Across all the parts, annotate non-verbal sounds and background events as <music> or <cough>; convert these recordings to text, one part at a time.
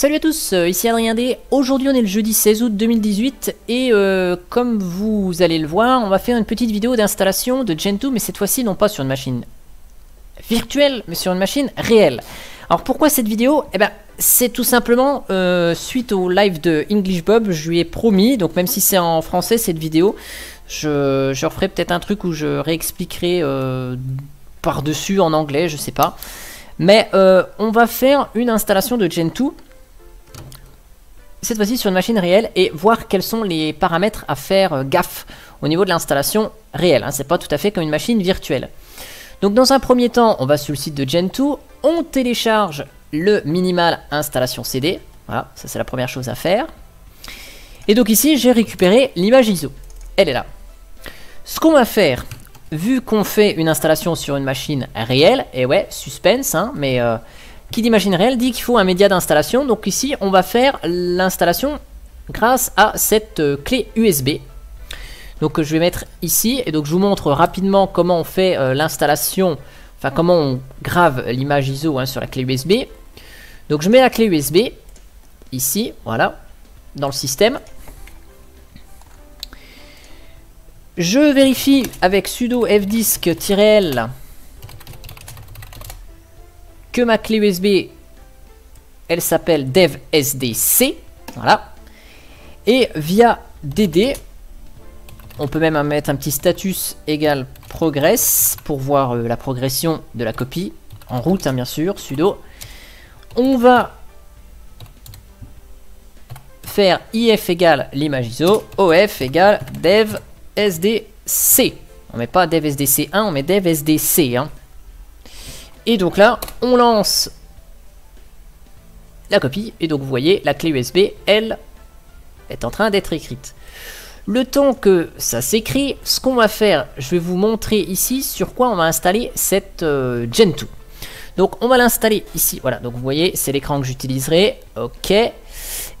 Salut à tous, euh, ici Adrien D. Aujourd'hui on est le jeudi 16 août 2018 et euh, comme vous allez le voir, on va faire une petite vidéo d'installation de Gentoo mais cette fois-ci non pas sur une machine virtuelle mais sur une machine réelle. Alors pourquoi cette vidéo? Eh ben c'est tout simplement euh, suite au live de English Bob, je lui ai promis, donc même si c'est en français cette vidéo, je, je referai peut-être un truc où je réexpliquerai par-dessus en anglais, je sais pas. Mais on va faire une installation de Gentoo cette fois-ci sur une machine réelle et voir quels sont les paramètres à faire euh, gaffe au niveau de l'installation réelle. Hein. C'est pas tout à fait comme une machine virtuelle. Donc dans un premier temps, on va sur le site de Gentoo, on télécharge le minimal installation CD. Voilà, ça c'est la première chose à faire. Et donc ici, j'ai récupéré l'image ISO. Elle est là. Ce qu'on va faire, vu qu'on fait une installation sur une machine réelle, et ouais, suspense, hein, mais euh, qui dit machine dit qu'il faut un média d'installation. Donc ici, on va faire l'installation grâce à cette euh, clé USB. Donc je vais mettre ici et donc je vous montre rapidement comment on fait euh, l'installation, enfin comment on grave l'image ISO hein, sur la clé USB. Donc je mets la clé USB ici, voilà, dans le système. Je vérifie avec sudo fdisk-l que ma clé USB, elle s'appelle devsdc, voilà. Et via dd, on peut même mettre un petit status égal progress pour voir euh, la progression de la copie, en route hein, bien sûr, sudo. On va faire if égale l'image ISO, of égale devsdc. On met pas devsdc1, on met devsdc. Hein. Et donc là, on lance la copie. Et donc vous voyez, la clé USB, elle, est en train d'être écrite. Le temps que ça s'écrit, ce qu'on va faire, je vais vous montrer ici sur quoi on va installer cette euh, Gen 2. Donc on va l'installer ici, voilà, donc vous voyez, c'est l'écran que j'utiliserai, ok.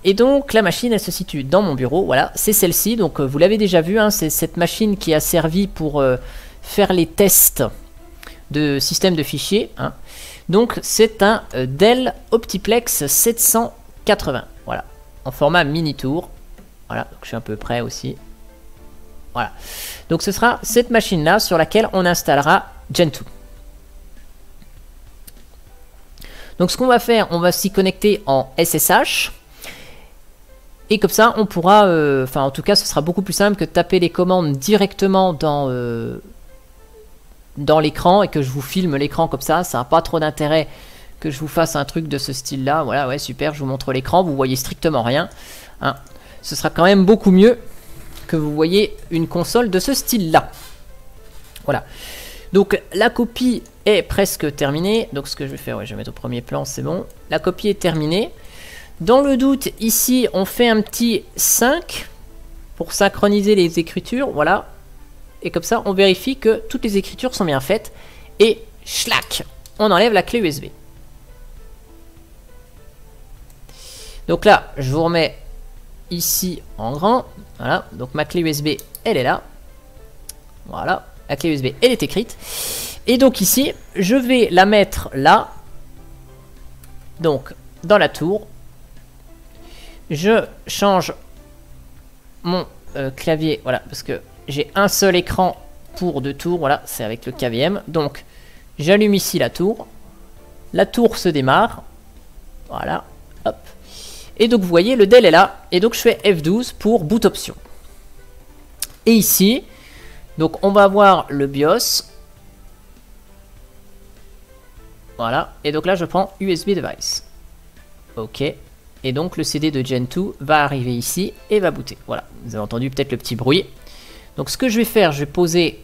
Et donc la machine, elle se situe dans mon bureau, voilà, c'est celle-ci, donc euh, vous l'avez déjà vu, hein, c'est cette machine qui a servi pour euh, faire les tests de système de fichiers. Hein. Donc c'est un euh, Dell Optiplex 780. Voilà, en format mini tour. Voilà, donc je suis un peu prêt aussi. Voilà. Donc ce sera cette machine là sur laquelle on installera Gentoo. Donc ce qu'on va faire, on va s'y connecter en SSH. Et comme ça, on pourra, euh, enfin en tout cas, ce sera beaucoup plus simple que de taper les commandes directement dans, euh, dans l'écran et que je vous filme l'écran comme ça, ça n'a pas trop d'intérêt que je vous fasse un truc de ce style là. Voilà, ouais, super, je vous montre l'écran, vous voyez strictement rien. Hein. Ce sera quand même beaucoup mieux que vous voyez une console de ce style là. Voilà. Donc la copie est presque terminée. Donc ce que je vais faire, je vais mettre au premier plan, c'est bon. La copie est terminée. Dans le doute, ici, on fait un petit 5 pour synchroniser les écritures. Voilà, et comme ça, on vérifie que toutes les écritures sont bien faites. Et schlac, on enlève la clé USB. Donc là, je vous remets ici en grand. Voilà, donc ma clé USB, elle est là. Voilà, la clé USB, elle est écrite. Et donc ici, je vais la mettre là. Donc, dans la tour. Je change mon euh, clavier, voilà, parce que j'ai un seul écran pour deux tours, voilà, c'est avec le KVM. Donc, j'allume ici la tour. La tour se démarre. Voilà, hop. Et donc, vous voyez, le Dell est là. Et donc, je fais F12 pour boot option. Et ici, donc, on va avoir le BIOS. Voilà. Et donc là, je prends USB device. Ok. Et donc, le CD de Gen 2 va arriver ici et va booter. Voilà. Vous avez entendu peut-être le petit bruit. Donc ce que je vais faire, je vais poser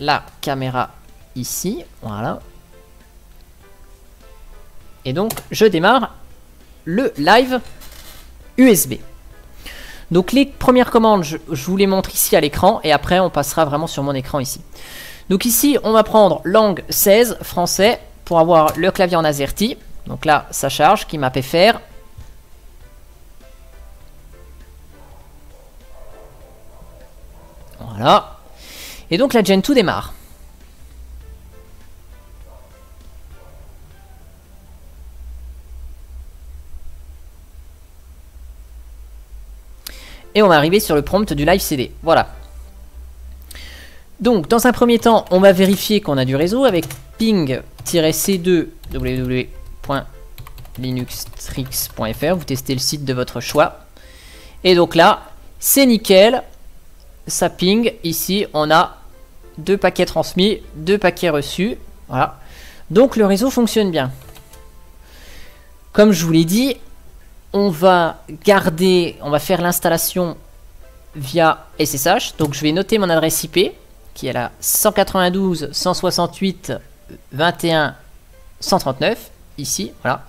la caméra ici, voilà. Et donc je démarre le live USB. Donc les premières commandes, je, vous les montre ici à l'écran et après on passera vraiment sur mon écran ici. Donc ici on va prendre langue 16, français, pour avoir le clavier en AZERTY. Donc là ça charge, qui m'a fait faire Voilà. Et donc la Gen 2 démarre. Et on va arriver sur le prompt du live CD. Voilà. Donc, dans un premier temps, on va vérifier qu'on a du réseau avec ping-c2 www.linuxtrix.fr. Vous testez le site de votre choix. Et donc là, c'est nickel. Ça ping. Ici, on a deux paquets transmis, deux paquets reçus. Voilà. Donc le réseau fonctionne bien. Comme je vous l'ai dit, on va garder, on va faire l'installation via SSH. Donc je vais noter mon adresse IP qui est la 192 168 21 139 ici, voilà.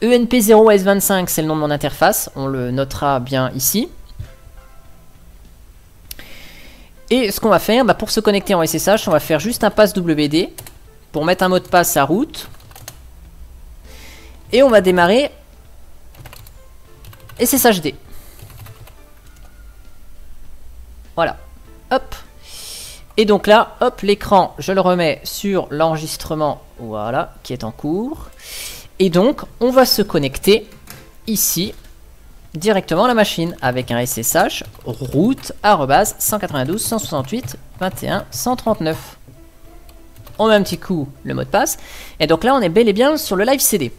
ENP0S25 c'est le nom de mon interface, on le notera bien ici. Et ce qu'on va faire, bah, pour se connecter en SSH, on va faire juste un pass WD pour mettre un mot de passe à route. Et on va démarrer SSHD. Voilà. Hop. Et donc là, hop, l'écran, je le remets sur l'enregistrement, voilà, qui est en cours. Et donc, on va se connecter ici, directement la machine, avec un SSH route 192 168 21 139. On met un petit coup le mot de passe. Et donc là, on est bel et bien sur le live CD.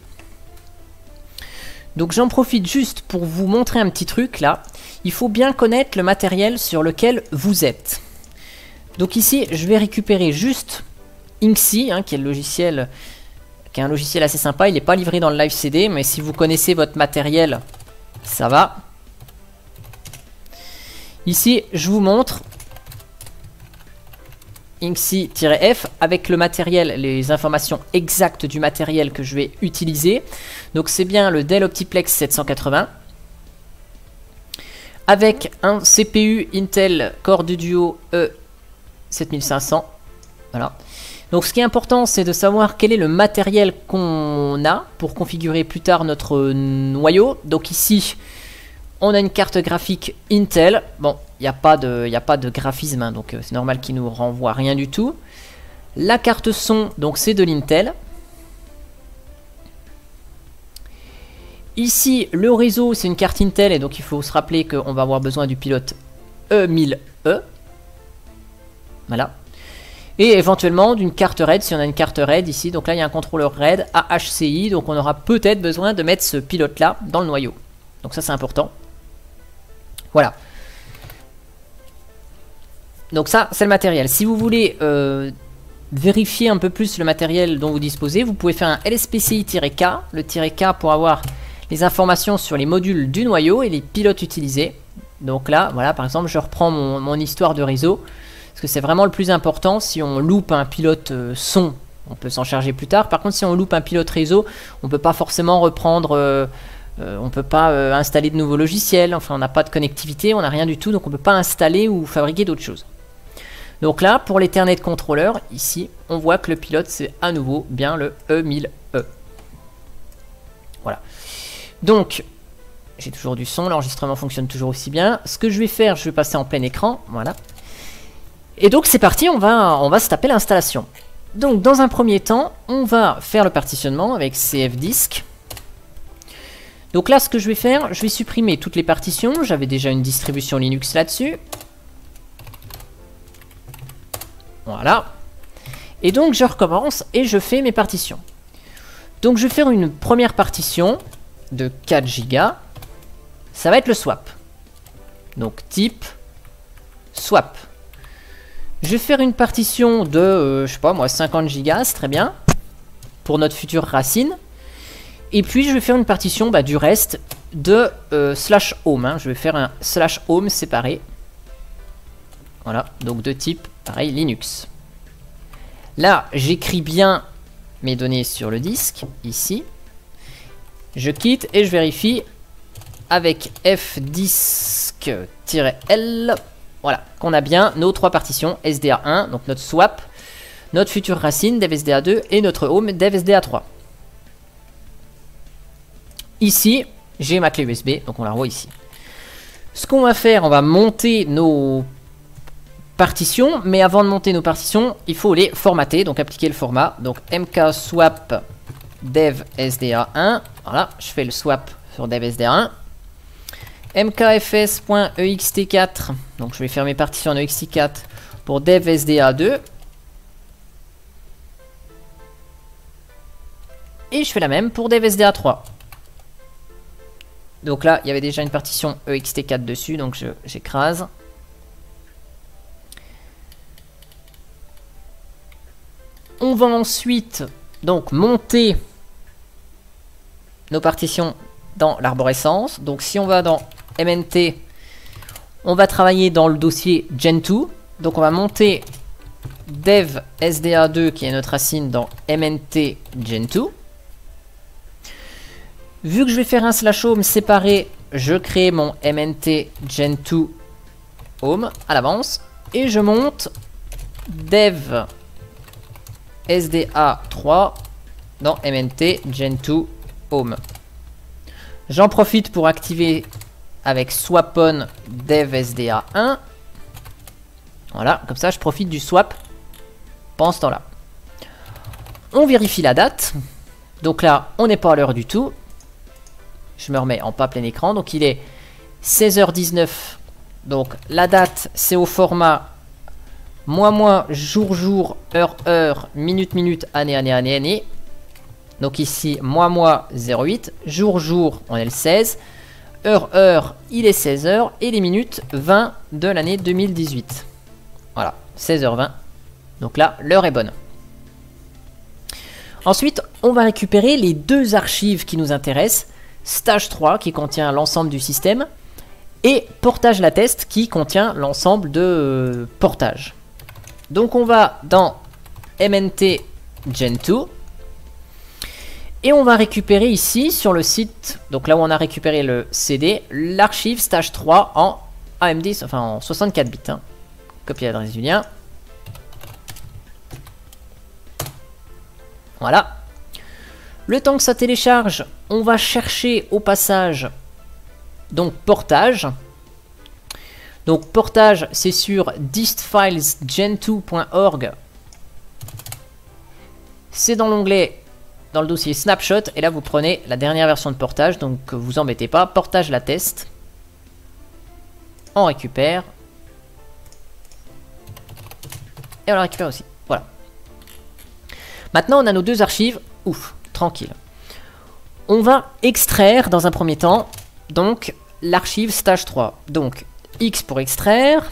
Donc j'en profite juste pour vous montrer un petit truc là. Il faut bien connaître le matériel sur lequel vous êtes. Donc ici, je vais récupérer juste Inksy, hein, qui est logiciel, qui est un logiciel assez sympa. Il n'est pas livré dans le live CD, mais si vous connaissez votre matériel, ça va. Ici, je vous montre Inksy-F avec le matériel, les informations exactes du matériel que je vais utiliser. Donc c'est bien le Dell Optiplex 780 avec un CPU Intel Core Duo E 7500. Voilà. Donc ce qui est important, c'est de savoir quel est le matériel qu'on a pour configurer plus tard notre noyau. Donc ici, on a une carte graphique Intel. Bon, il n'y a, pas de, a pas de graphisme, hein, donc euh, c'est normal qu'il nous renvoie rien du tout. La carte son, donc c'est de l'Intel. Ici, le réseau, c'est une carte Intel, et donc il faut se rappeler qu'on va avoir besoin du pilote E1000E. Voilà. Et éventuellement d'une carte RAID, si on a une carte RAID ici. Donc là, il y a un contrôleur RAID AHCI. Donc on aura peut-être besoin de mettre ce pilote-là dans le noyau. Donc ça, c'est important. Voilà. Donc ça, c'est le matériel. Si vous voulez euh, vérifier un peu plus le matériel dont vous disposez, vous pouvez faire un LSPCI-K, le "-K" pour avoir les informations sur les modules du noyau et les pilotes utilisés. Donc là, voilà, par exemple, je reprends mon histoire de réseau. Parce que c'est vraiment le plus important. Si on loupe un pilote euh, son, on peut s'en charger plus tard. Par contre, si on loupe un pilote réseau, on ne peut pas forcément reprendre... Euh, euh, on ne peut pas installer de nouveaux logiciels, enfin on n'a pas de connectivité, on n'a rien du tout, donc on ne peut pas installer ou fabriquer d'autres choses. Donc là, pour l'Ethernet controller, ici, on voit que le pilote, c'est à nouveau bien le E1000E. E. Voilà. Donc, j'ai toujours du son, l'enregistrement fonctionne toujours aussi bien. Ce que je vais faire, je vais passer en plein écran, voilà. Et donc c'est parti, on va, on va se taper l'installation. Donc dans un premier temps, on va faire le partitionnement avec cfdisk. Donc là, ce que je vais faire, je vais supprimer toutes les partitions. J'avais déjà une distribution Linux là-dessus. Voilà. Et donc je recommence et je fais mes partitions. Donc je vais faire une première partition de 4 Go. Ça va être le swap. Donc type swap. Je vais faire une partition de, euh, je sais pas moi, 50 gigas, très bien, pour notre future racine. Et puis je vais faire une partition bah, du reste de euh, slash home. Hein. Je vais faire un slash home séparé. Voilà, donc de type, pareil, Linux. Là, j'écris bien mes données sur le disque, ici. Je quitte et je vérifie avec fdisk-l voilà, qu'on a bien nos trois partitions SDA1, donc notre swap, notre future racine DevSDA2 et notre home DevSDA3. Ici, j'ai ma clé USB, donc on la revoit ici. Ce qu'on va faire, on va monter nos partitions, mais avant de monter nos partitions, il faut les formater, donc appliquer le format. Donc mkswap devsda1, voilà, je fais le swap sur devsda1. mkfs.ext4. Donc je vais faire mes partitions en ext4 pour dev sda2. Et je fais la même pour dev sda3. Donc là, il y avait déjà une partition ext4 dessus, donc j'écrase. On va ensuite donc monter nos partitions dans l'arborescence. Donc si on va dans MNT, on va travailler dans le dossier Gen2. Donc on va monter dev SDA2 qui est notre racine dans MNT Gen2. Vu que je vais faire un slash home séparé, je crée mon MNT Gen2 home à l'avance. Et je monte dev SDA3 dans MNT Gen2 home. J'en profite pour activer avec swap on dev SDA1. Voilà, comme ça je profite du swap pendant ce temps-là. On vérifie la date. Donc là, on n'est pas à l'heure du tout. Je me remets en pas plein écran. Donc il est 16h19. Donc la date, c'est au format mois, mois, jour, jour, heure, heure, minute, minute, année, année, année, année. Donc ici, mois, mois, 08. Jour, jour, on est le 16. Heure, heure, il est 16h. Et les minutes, 20 de l'année 2018. Voilà, 16h20. Donc là, l'heure est bonne. Ensuite, on va récupérer les deux archives qui nous intéressent. Stage 3 qui contient l'ensemble du système et Portage la test qui contient l'ensemble de euh, portage. Donc on va dans MNT Gen 2 et on va récupérer ici sur le site, donc là où on a récupéré le CD, l'archive stage 3 en AMD, enfin en 64 bits. Hein. Copie l'adresse du lien. Voilà. Le temps que ça télécharge, on va chercher au passage donc portage. Donc portage, c'est sur distfilesgen2.org. C'est dans l'onglet, dans le dossier snapshot, et là vous prenez la dernière version de portage, donc vous embêtez pas, portage la test. On récupère. Et on la récupère aussi. Voilà. Maintenant on a nos deux archives. Ouf tranquille. On va extraire dans un premier temps, donc, l'archive stage 3. Donc, X pour extraire,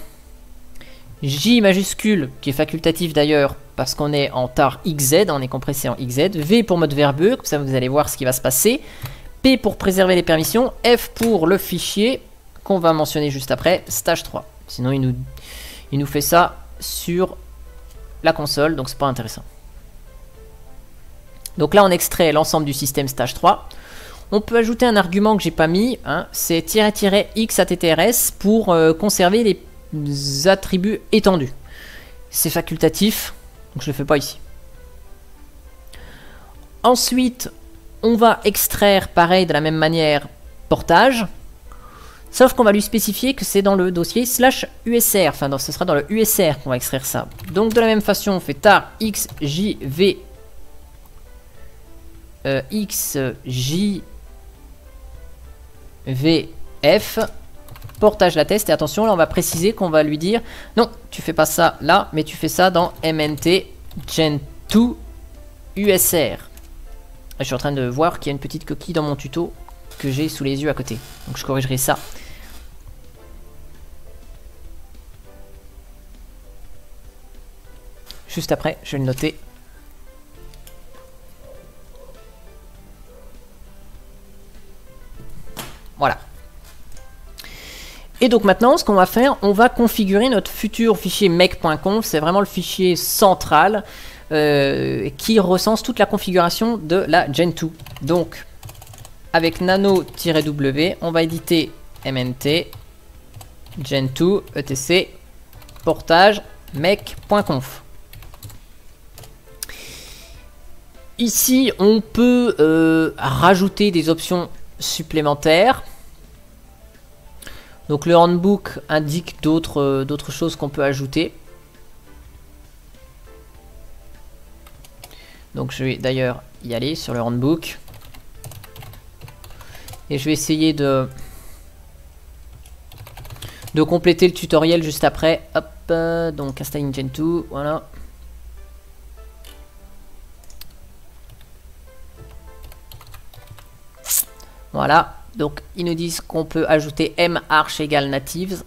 J majuscule, qui est facultatif d'ailleurs, parce qu'on est en tar XZ, on est compressé en XZ, V pour mode verbeux, comme ça vous allez voir ce qui va se passer, P pour préserver les permissions, F pour le fichier, qu'on va mentionner juste après, stage 3. Sinon, il nous, il nous fait ça sur la console, donc c'est pas intéressant. Donc là, on extrait l'ensemble du système stage 3. On peut ajouter un argument que j'ai pas mis, hein, c'est x attrs pour euh, conserver les attributs étendus. C'est facultatif, donc je le fais pas ici. Ensuite, on va extraire, pareil, de la même manière, portage. Sauf qu'on va lui spécifier que c'est dans le dossier slash USR. Enfin, ce sera dans le USR qu'on va extraire ça. Donc, de la même façon, on fait tar xjv euh, X, J, V, F, portage la test. Et attention, là, on va préciser qu'on va lui dire non, tu fais pas ça là, mais tu fais ça dans MNT Gen 2 USR. Je suis en train de voir qu'il y a une petite coquille dans mon tuto que j'ai sous les yeux à côté. Donc je corrigerai ça. Juste après, je vais le noter Voilà. Et donc maintenant, ce qu'on va faire, on va configurer notre futur fichier mec.conf. C'est vraiment le fichier central euh, qui recense toute la configuration de la Gen 2. Donc, avec nano-w, on va éditer mnt gen 2 etc portage mec.conf. Ici, on peut euh, rajouter des options supplémentaires. Donc le handbook indique d'autres euh, d'autres choses qu'on peut ajouter. Donc je vais d'ailleurs y aller sur le handbook. Et je vais essayer de compléter le tutoriel juste après. Hop, euh, donc installing Gentoo, voilà. Voilà, donc ils nous disent qu'on peut ajouter m arch égale natives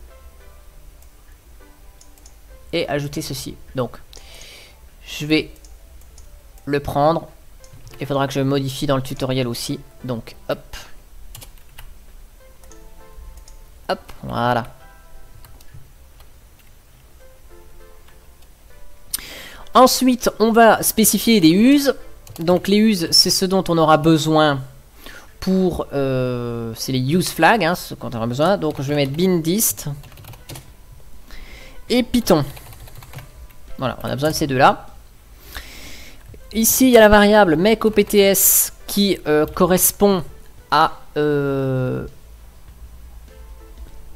et ajouter ceci. Donc, je vais le prendre. Il faudra que je modifie dans le tutoriel aussi. Donc, hop. Hop, voilà. Ensuite, on va spécifier des uses. Donc les uses, c'est ce dont on aura besoin pour... Euh, c'est les use flags, hein, ce qu'on aura besoin. Donc je vais mettre bindist et Python. Voilà, on a besoin de ces deux-là. Ici, il y a la variable makeOPTS qui euh, correspond à... Euh,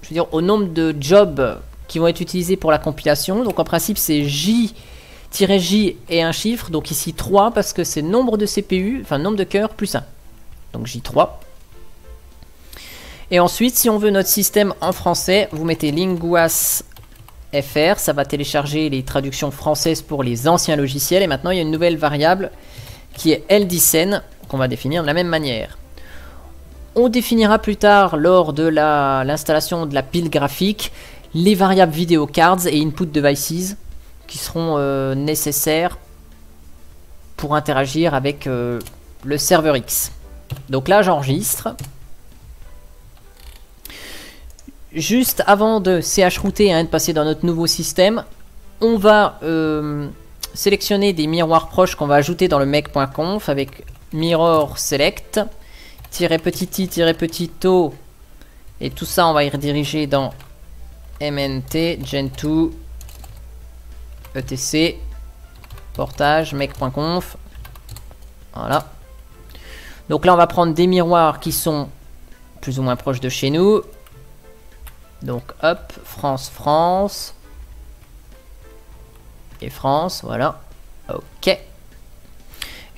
je veux dire, au nombre de jobs qui vont être utilisés pour la compilation. Donc en principe, c'est J-J et un chiffre. Donc ici 3 parce que c'est nombre de CPU, enfin nombre de cœurs plus 1. Donc J3. Et ensuite, si on veut notre système en français, vous mettez linguas FR, ça va télécharger les traductions françaises pour les anciens logiciels. Et maintenant, il y a une nouvelle variable qui est LDCN, qu'on va définir de la même manière. On définira plus tard, lors de l'installation de la pile graphique, les variables video cards et input devices qui seront euh, nécessaires pour interagir avec euh, le serveur X. Donc là, j'enregistre. Juste avant de chrouter, hein, de passer dans notre nouveau système, on va euh, sélectionner des miroirs proches qu'on va ajouter dans le mec.conf avec mirror select, petit i, petit o, et tout ça on va y rediriger dans mnt, gen2, etc, portage, mec.conf, voilà. Donc là on va prendre des miroirs qui sont plus ou moins proches de chez nous, donc hop, France, France. Et France, voilà. Ok.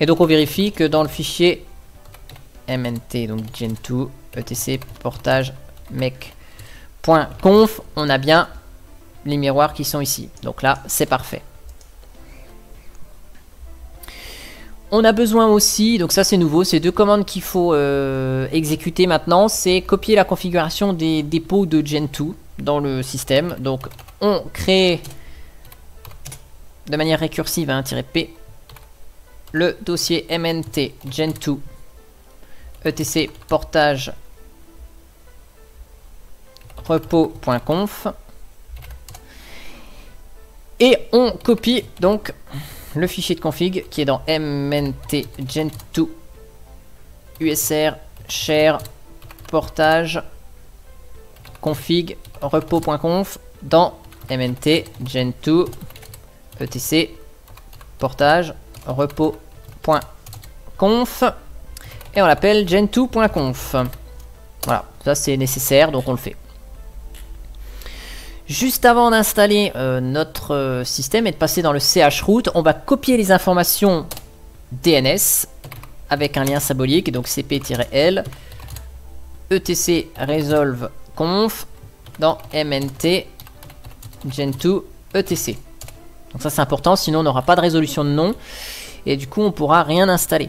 Et donc on vérifie que dans le fichier mnt, donc gen2, etc, portage, mec.conf, on a bien les miroirs qui sont ici. Donc là, c'est parfait. On a besoin aussi, donc ça c'est nouveau, c'est deux commandes qu'il faut euh, exécuter maintenant, c'est copier la configuration des dépôts de Gen2 dans le système. Donc on crée de manière récursive un -p le dossier mnt gen2 etc portage repos.conf et on copie donc le fichier de config qui est dans mnt gen2 usr share portage config repos.conf dans mnt gen2 etc portage repos.conf et on l'appelle gen2.conf voilà ça c'est nécessaire donc on le fait Juste avant d'installer euh, notre euh, système et de passer dans le chroot, on va copier les informations DNS avec un lien symbolique, donc cp-l etc resolve conf dans mnt gen2 etc. Donc ça c'est important, sinon on n'aura pas de résolution de nom et du coup on pourra rien installer.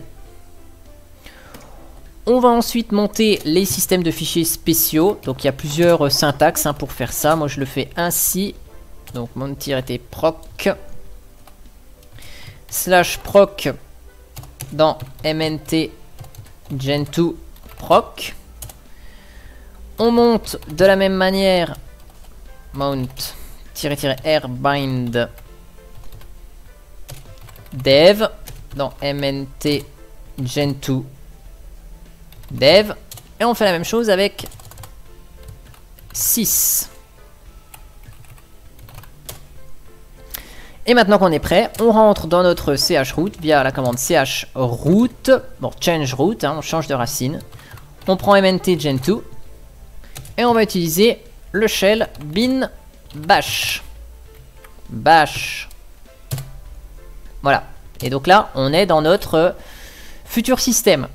On va ensuite monter les systèmes de fichiers spéciaux. Donc il y a plusieurs euh, syntaxes hein, pour faire ça. Moi je le fais ainsi. Donc mon-proc slash proc dans mnt gen2 proc. On monte de la même manière mount-r bind dev dans mnt gen2 dev. Et on fait la même chose avec 6. Et maintenant qu'on est prêt, on rentre dans notre chroot via la commande chroot, bon change root, hein, on change de racine. On prend mnt gen2 et on va utiliser le shell bin bash. Bash. Voilà. Et donc là, on est dans notre futur système.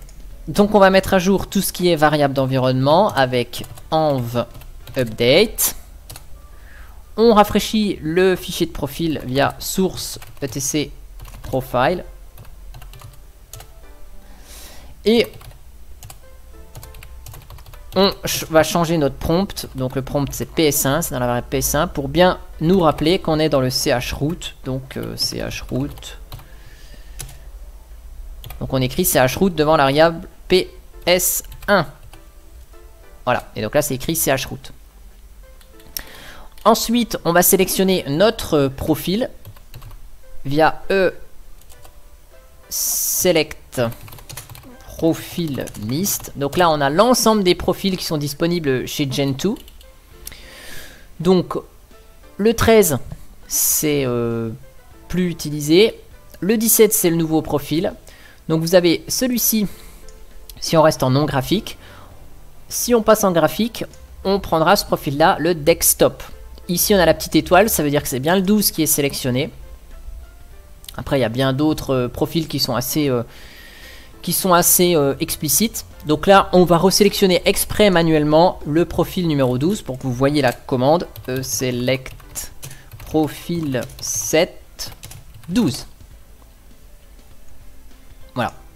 Donc on va mettre à jour tout ce qui est variable d'environnement avec env update. on rafraîchit le fichier de profil via source etc profile. Et on va changer notre prompt. Donc le prompt c'est PS1, c'est dans la variable PS1 pour bien nous rappeler qu'on est dans le chroot. Donc euh, chroot. Donc on écrit chroot devant la variable PS1. Voilà, et donc là c'est écrit chroot. Ensuite, on va sélectionner notre profil via E select profil list. Donc là, on a l'ensemble des profils qui sont disponibles chez Gen2. Donc, le 13, c'est euh, plus utilisé. Le 17, c'est le nouveau profil. Donc vous avez celui-ci, si on reste en non graphique. Si on passe en graphique, on prendra ce profil-là, le desktop. Ici, on a la petite étoile, ça veut dire que c'est bien le 12 qui est sélectionné. Après, il y a bien d'autres euh, profils qui sont assez, euh, qui sont assez euh, explicites. Donc là, on va resélectionner exprès manuellement le profil numéro 12 pour que vous voyez la commande select profil 7 12.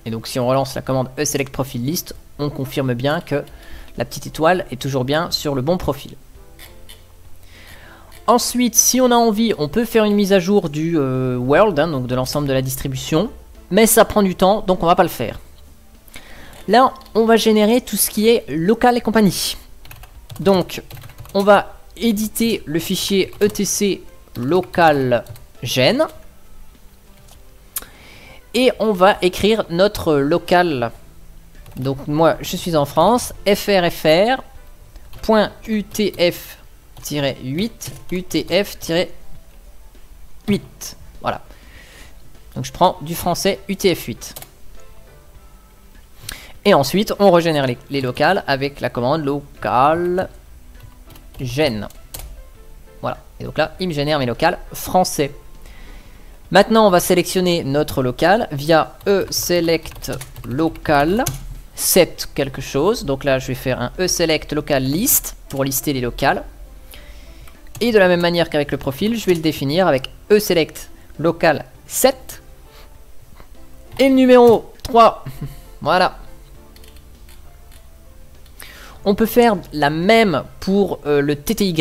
Et donc si on relance la commande select profil list, on confirme bien que la petite étoile est toujours bien sur le bon profil. Ensuite, si on a envie, on peut faire une mise à jour du euh, world, hein, donc de l'ensemble de la distribution. Mais ça prend du temps, donc on va pas le faire. Là, on va générer tout ce qui est local et compagnie. Donc, on va éditer le fichier etc local gen. Et on va écrire notre local. Donc moi, je suis en France. frfr.utf 8 UTF-8. Voilà. Donc je prends du français UTF-8. Et ensuite, on régénère les, locales avec la commande local gen. Voilà. Et donc là, il me génère mes locales français. Maintenant, on va sélectionner notre local via e select local set quelque chose. Donc là, je vais faire un e select local list pour lister les locales. Et de la même manière qu'avec le profil, je vais le définir avec eSelect local 7. Et le numéro 3. <laughs> Voilà. On peut faire la même pour euh, le TTY.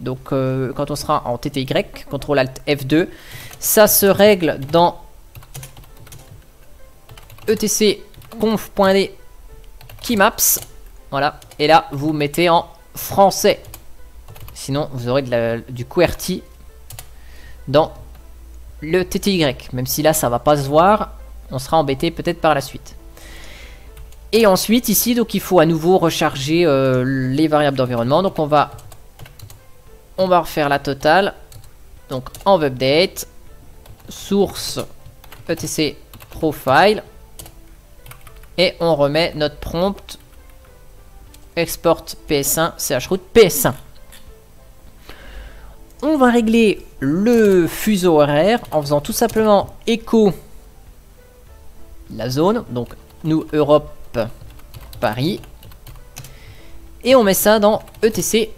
Donc euh, quand on sera en TTY, CTRL ALT F2, ça se règle dans etc conf.d keymaps. Voilà. Et là, vous mettez en français. Sinon, vous aurez du QWERTY dans le TTY. Même si là, ça va pas se voir, on sera embêté peut-être par la suite. Et ensuite, ici, donc il faut à nouveau recharger euh, les variables d'environnement. Donc on va, on va refaire la totale. Donc en update, source etc profile. Et on remet notre prompt export ps1 chroot ps1 on va régler le fuseau horaire en faisant tout simplement écho la zone. Donc nous Europe Paris. Et on met ça dans ETC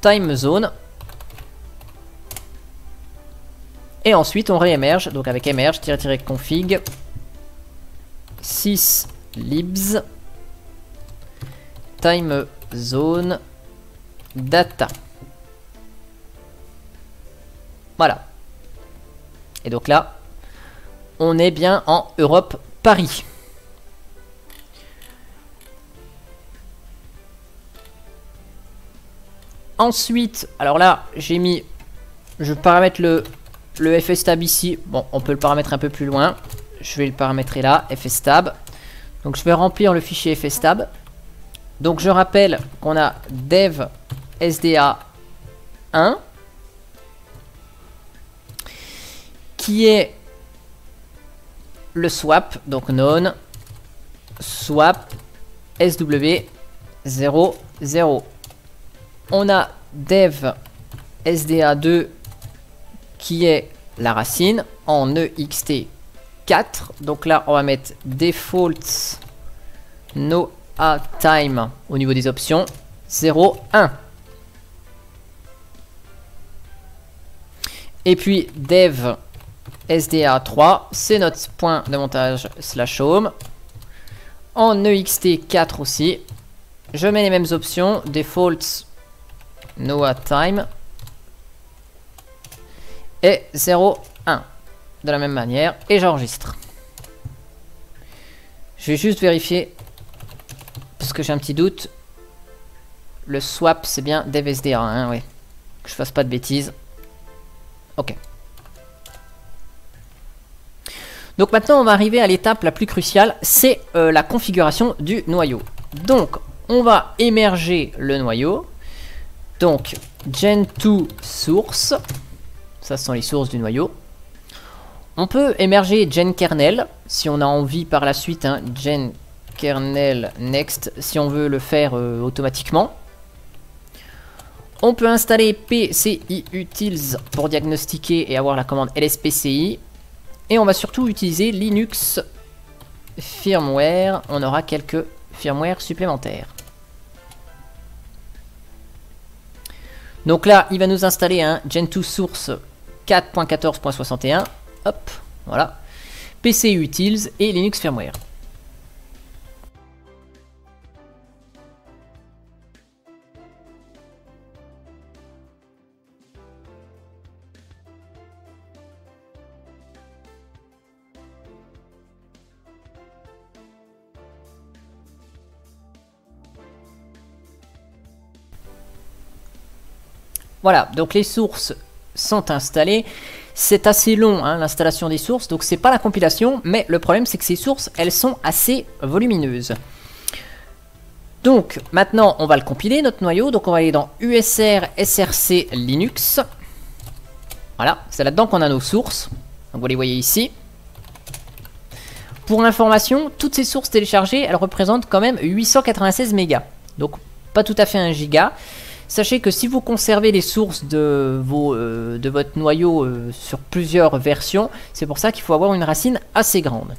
Time Zone. Et ensuite on réémerge. Donc avec emerge-config 6 libs time zone data. Voilà. Et donc là, on est bien en Europe Paris. Ensuite, alors là, j'ai mis... Je paramètre le, le fstab ici. Bon, on peut le paramètre un peu plus loin. Je vais le paramétrer là, fstab. Donc je vais remplir le fichier fstab. Donc je rappelle qu'on a dev sda 1 qui est le swap, donc non swap sw 0 0. On a dev sda2 qui est la racine en ext 4. Donc là, on va mettre default no a time au niveau des options 0 1. Et puis dev SDA 3, c'est notre point de montage slash home. En EXT 4 aussi. Je mets les mêmes options, default no at time et 0, 1 de la même manière et j'enregistre. Je vais juste vérifier parce que j'ai un petit doute. Le swap c'est bien devsda, hein, oui. Que je fasse pas de bêtises. Ok. Donc maintenant on va arriver à l'étape la plus cruciale, c'est euh, la configuration du noyau. Donc on va émerger le noyau. Donc gen2 source, ça ce sont les sources du noyau. On peut émerger gen kernel si on a envie par la suite, hein, next si on veut le faire euh, automatiquement. On peut installer PCI utils pour diagnostiquer et avoir la commande lspci. Et on va surtout utiliser Linux firmware. On aura quelques firmware supplémentaires. Donc là, il va nous installer un Gen2 Source 4.14.61. Hop, voilà. PC Utils et Linux Firmware. Voilà, donc les sources sont installées. C'est assez long hein, l'installation des sources, donc c'est pas la compilation, mais le problème c'est que ces sources, elles sont assez volumineuses. Donc maintenant on va le compiler notre noyau, donc on va aller dans USR SRC Linux. Voilà, c'est là-dedans qu'on a nos sources. Donc vous les voyez ici. Pour information, toutes ces sources téléchargées, elles représentent quand même 896 mégas. Donc pas tout à fait un giga. Sachez que si vous conservez les sources de, euh, votre noyau euh, sur plusieurs versions, c'est pour ça qu'il faut avoir une racine assez grande.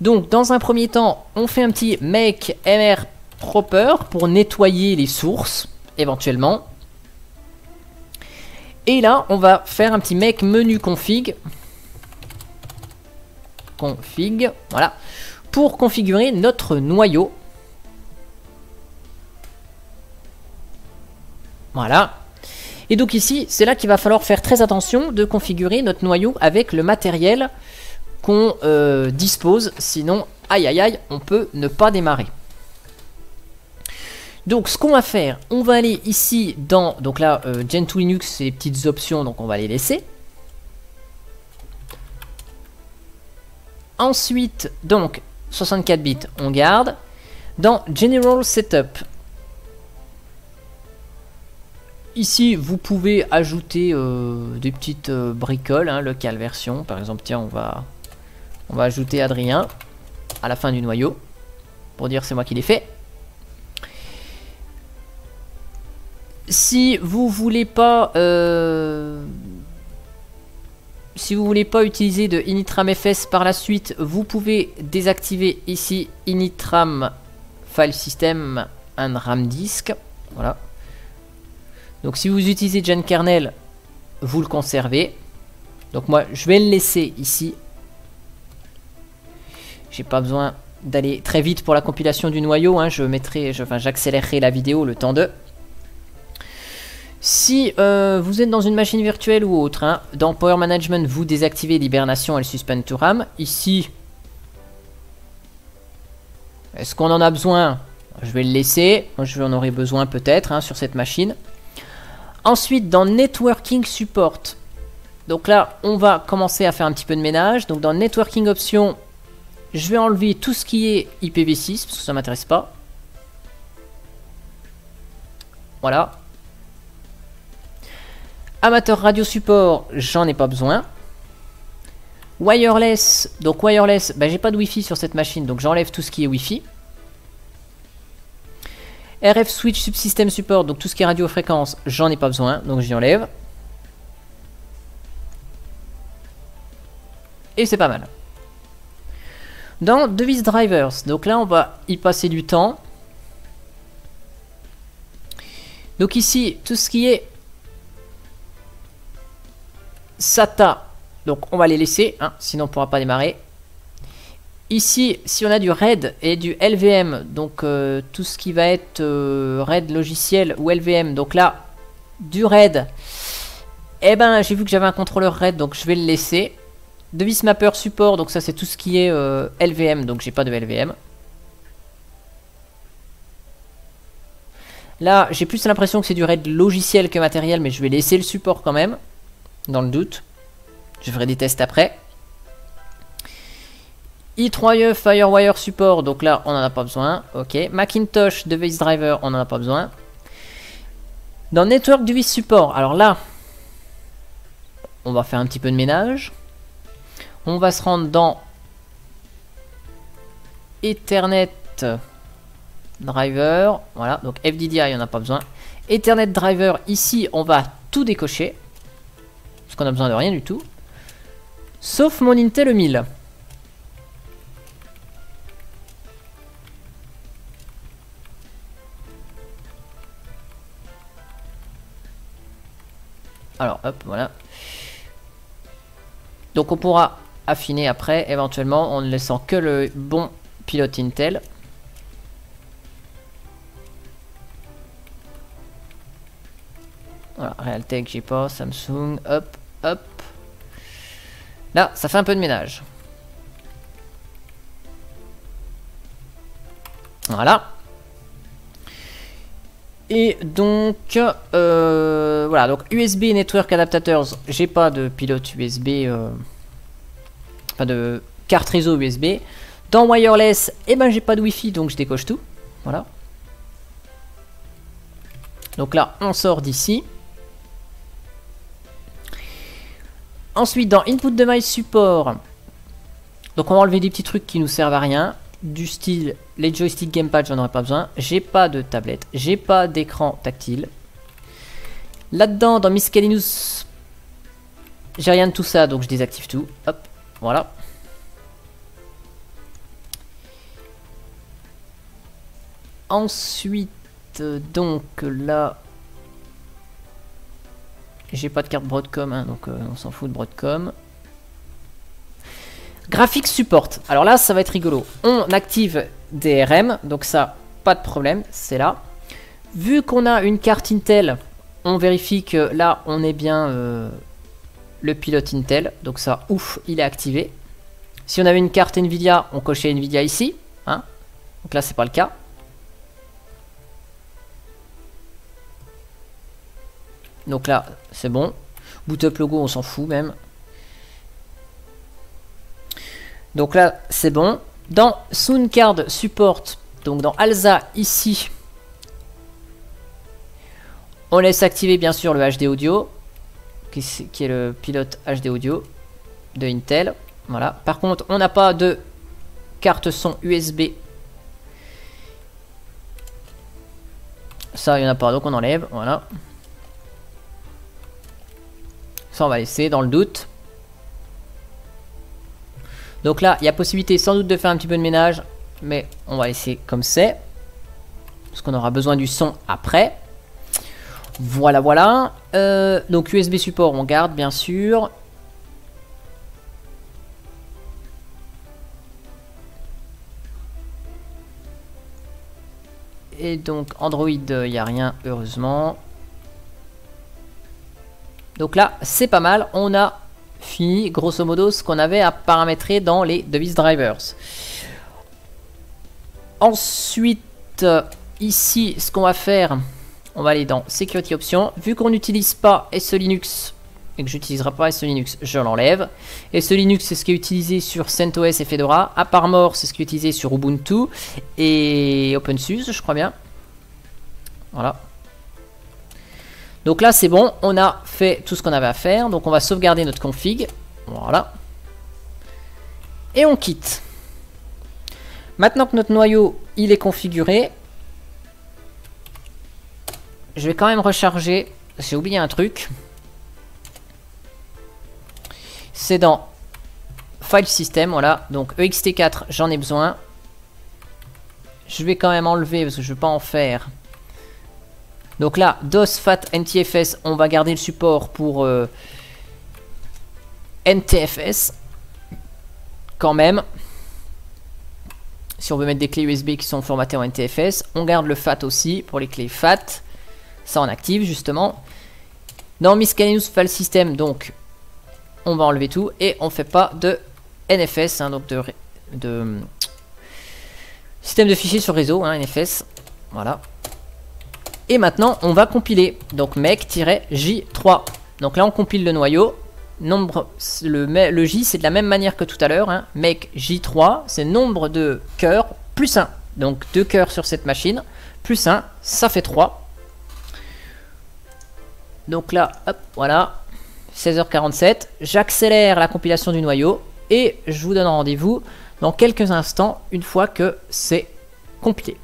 Donc dans un premier temps, on fait un petit make mr proper pour nettoyer les sources, éventuellement. Et là, on va faire un petit make menu config. Config, voilà. Pour configurer notre noyau. Voilà. Et donc ici, c'est là qu'il va falloir faire très attention de configurer notre noyau avec le matériel qu'on euh, dispose. Sinon, aïe aïe aïe, on peut ne pas démarrer. Donc ce qu'on va faire, on va aller ici dans, donc là, euh, Gen2 Linux, c'est les petites options, donc on va les laisser. Ensuite, donc, 64 bits, on garde. Dans General Setup, Ici, vous pouvez ajouter euh, des petites euh, bricoles, hein, local version. Par exemple, tiens, on va, on va ajouter Adrien à la fin du noyau pour dire c'est moi qui l'ai fait. Si vous voulez pas, euh, si vous voulez pas utiliser de initramfs par la suite, vous pouvez désactiver ici initram file system and ram disk. Voilà. Donc si vous utilisez Gen Kernel, vous le conservez. Donc moi, je vais le laisser ici. J'ai pas besoin d'aller très vite pour la compilation du noyau. Hein. Je mettrai, enfin, j'accélérerai la vidéo le temps de. Si euh, vous êtes dans une machine virtuelle ou autre, hein, dans Power Management, vous désactivez l'hibernation et le suspend to RAM. Ici, est-ce qu'on en a besoin? Je vais le laisser. Je en aurai besoin peut-être hein, sur cette machine. Ensuite, dans Networking Support, donc là, on va commencer à faire un petit peu de ménage. Donc dans Networking Options, je vais enlever tout ce qui est IPv6, parce que ça m'intéresse pas. Voilà. Amateur Radio Support, j'en ai pas besoin. Wireless, donc wireless, ben, j'ai pas de Wi-Fi sur cette machine, donc j'enlève tout ce qui est Wi-Fi. RF switch subsystem support, donc tout ce qui est radiofréquence, j'en ai pas besoin, donc j'y enlève. Et c'est pas mal. Dans device drivers, donc là on va y passer du temps. Donc ici, tout ce qui est SATA, donc on va les laisser, hein, sinon on ne pourra pas démarrer. Ici, si on a du RAID et du LVM, donc euh, tout ce qui va être euh, RAID logiciel ou LVM, donc là, du RAID, eh ben j'ai vu que j'avais un contrôleur RAID, donc je vais le laisser. Device Mapper Support, donc ça c'est tout ce qui est euh, LVM, donc j'ai pas de LVM. Là, j'ai plus l'impression que c'est du RAID logiciel que matériel, mais je vais laisser le support quand même, dans le doute. Je ferai des tests après i3e Firewire Support, donc là on n'en a pas besoin. Ok. Macintosh Device Driver, on n'en a pas besoin. Dans Network Device Support, alors là, on va faire un petit peu de ménage. On va se rendre dans Ethernet Driver. Voilà, donc FDDI, on n'a pas besoin. Ethernet Driver, ici, on va tout décocher. Parce qu'on a besoin de rien du tout. Sauf mon Intel 1000. Alors, hop, voilà. Donc on pourra affiner après, éventuellement, en ne laissant que le bon pilote Intel. Voilà, Realtek, j'ai pas, Samsung, hop, hop. Là, ça fait un peu de ménage. Voilà. Et donc, euh, voilà, donc USB Network Adapters, j'ai pas de pilote USB, euh, pas de carte réseau USB. Dans Wireless, eh ben j'ai pas de Wi-Fi, donc je décoche tout. Voilà. Donc là, on sort d'ici. Ensuite, dans Input Device Support, donc on va enlever des petits trucs qui nous servent à rien du style les joysticks gamepad j'en aurais pas besoin. J'ai pas de tablette. J'ai pas d'écran tactile. Là dedans dans Miscellaneous j'ai rien de tout ça donc je désactive tout. Hop voilà. Ensuite donc là j'ai pas de carte Broadcom hein, donc euh, on s'en fout de Broadcom. Graphics Support. Alors là, ça va être rigolo. On active DRM, donc ça, pas de problème, c'est là. Vu qu'on a une carte Intel, on vérifie que là, on est bien euh, le pilote Intel. Donc ça, ouf, il est activé. Si on avait une carte Nvidia, on cochait Nvidia ici. Hein donc là, c'est pas le cas. Donc là, c'est bon. Boot up logo, on s'en fout même. Donc là, c'est bon. Dans Soundcard Support, donc dans Alza, ici, on laisse activer bien sûr le HD Audio, qui, est le pilote HD Audio de Intel. Voilà. Par contre, on n'a pas de carte son USB. Ça, il n'y en a pas, donc on enlève. Voilà. Ça, on va laisser dans le doute. Donc là, il y a possibilité sans doute de faire un petit peu de ménage, mais on va laisser comme c'est. Parce qu'on aura besoin du son après. Voilà, voilà. Euh, donc USB support, on garde bien sûr. Et donc Android, il n'y a rien, heureusement. Donc là, c'est pas mal. On a fini grosso modo ce qu'on avait à paramétrer dans les device drivers. Ensuite, ici, ce qu'on va faire, on va aller dans Security Options. Vu qu'on n'utilise pas SE Linux et que j'utiliserai pas SE Linux, je l'enlève. SE Linux, c'est ce qui est utilisé sur CentOS et Fedora. AppArmor, c'est ce qui est utilisé sur Ubuntu et OpenSUSE, je crois bien. Voilà. Donc là, c'est bon, on a fait tout ce qu'on avait à faire. Donc on va sauvegarder notre config. Voilà. Et on quitte. Maintenant que notre noyau, il est configuré, je vais quand même recharger. J'ai oublié un truc. C'est dans File System, voilà. Donc EXT4, j'en ai besoin. Je vais quand même enlever parce que je ne vais pas en faire donc là, DOS, FAT, NTFS, on va garder le support pour, euh, NTFS. Quand même. Si on veut mettre des clés USB qui sont formatées en NTFS, on garde le FAT aussi pour les clés FAT. Ça en active justement. Dans Miscellaneous File System, donc, on va enlever tout et on fait pas de NFS, hein, donc de, de système de fichiers sur réseau, hein, NFS. Voilà. Et maintenant, on va compiler. Donc mec-j3. Donc là, on compile le noyau. Nombre, le, J, c'est de la même manière que tout à l'heure. Hein. Mec J3, c'est nombre de cœurs plus 1. Donc deux cœurs sur cette machine, plus 1, ça fait 3. Donc là, hop, voilà, 16h47. J'accélère la compilation du noyau et je vous donne rendez-vous dans quelques instants une fois que c'est compilé.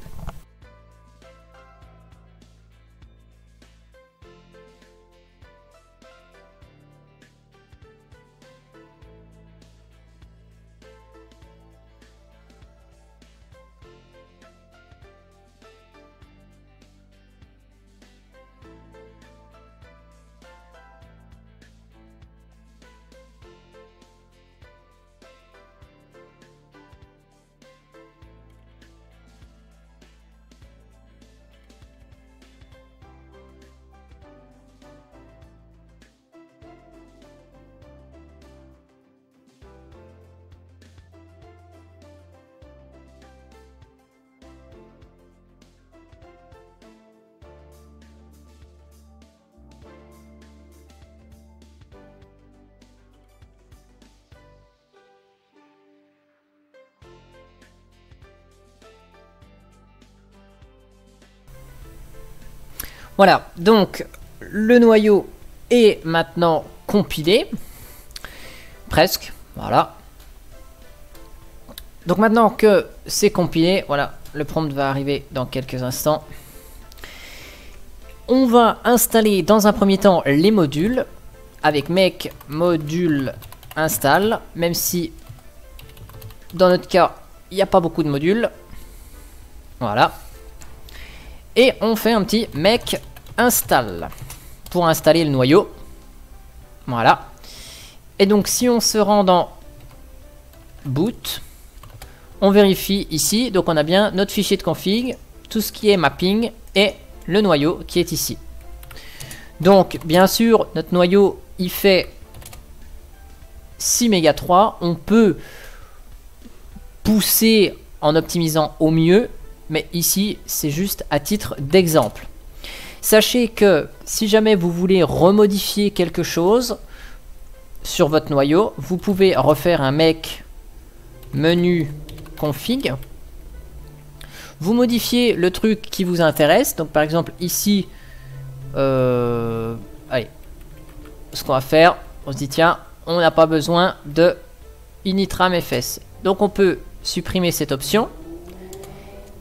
Voilà, donc le noyau est maintenant compilé. Presque, voilà. Donc maintenant que c'est compilé, voilà, le prompt va arriver dans quelques instants. On va installer dans un premier temps les modules avec make module install, même si dans notre cas, il n'y a pas beaucoup de modules. Voilà. Et on fait un petit make install pour installer le noyau. Voilà. Et donc si on se rend dans boot, on vérifie ici. Donc on a bien notre fichier de config, tout ce qui est mapping et le noyau qui est ici. Donc bien sûr notre noyau il fait 6 méga 3. On peut pousser en optimisant au mieux mais ici c'est juste à titre d'exemple. Sachez que si jamais vous voulez remodifier quelque chose sur votre noyau, vous pouvez refaire un make menu config. Vous modifiez le truc qui vous intéresse. Donc par exemple ici, euh, allez, ce qu'on va faire, on se dit tiens, on n'a pas besoin de initram fs. Donc on peut supprimer cette option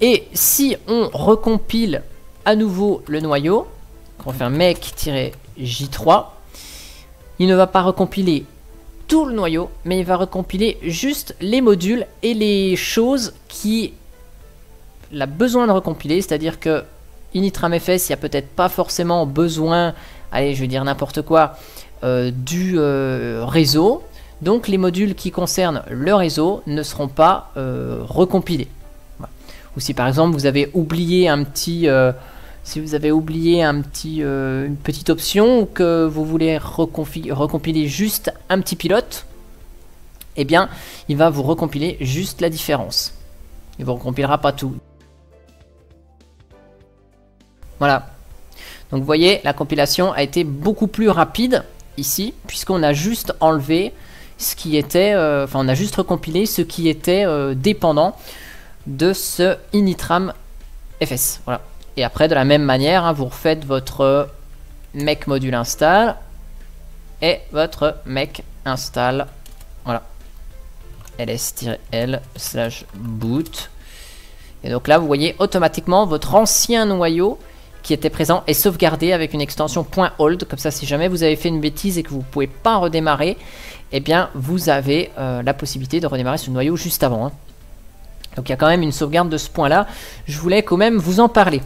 et si on recompile à nouveau le noyau, on fait un make-j3, il ne va pas recompiler tout le noyau, mais il va recompiler juste les modules et les choses qui a besoin de recompiler, c'est-à-dire que initramfs, il n'y a peut-être pas forcément besoin, allez, je vais dire n'importe quoi, euh, du euh, réseau. Donc les modules qui concernent le réseau ne seront pas euh, recompilés. Ou si par exemple vous avez oublié un petit, euh, si vous avez oublié un petit, euh, une petite option ou que vous voulez recompiler juste un petit pilote, eh bien il va vous recompiler juste la différence. Il vous recompilera pas tout. Voilà. Donc vous voyez, la compilation a été beaucoup plus rapide ici, puisqu'on a juste enlevé ce qui était, euh, enfin on a juste recompilé ce qui était dépendant de ce initram fs. Voilà. Et après, de la même manière, hein, vous refaites votre make module install et votre make install. Voilà. ls-l slash boot. Et donc là, vous voyez automatiquement votre ancien noyau qui était présent est sauvegardé avec une extension .hold. Comme ça, si jamais vous avez fait une bêtise et que vous ne pouvez pas redémarrer, eh bien, vous avez euh, la possibilité de redémarrer ce noyau juste avant. Hein. Donc il y a quand même une sauvegarde de ce point-là. Je voulais quand même vous en parler.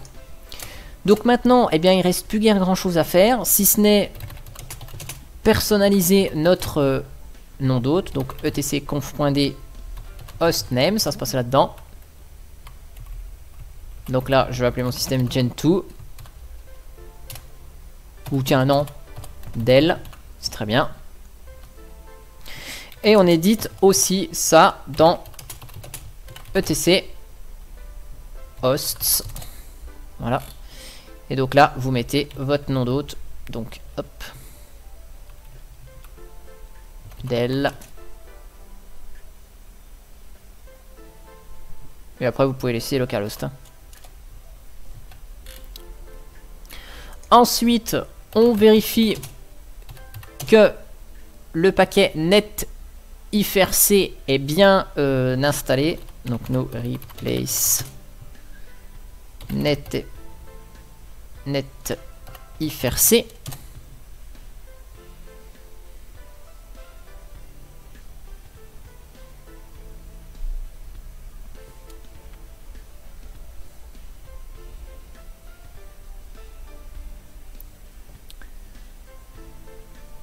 Donc maintenant, eh bien, il reste plus guère grand chose à faire, si ce n'est personnaliser notre euh, nom d'hôte. Donc etc conf.d hostname, ça se passe là-dedans. Donc là, je vais appeler mon système Gen2. Ou tiens, non, Dell, c'est très bien. Et on édite aussi ça dans etc hosts. Voilà. Et donc là, vous mettez votre nom d'hôte. Donc, hop. Dell. Et après, vous pouvez laisser localhost. Hein. Ensuite, on vérifie que le paquet net ifrc est bien euh, installé. Donc, no replace. Net net ifrc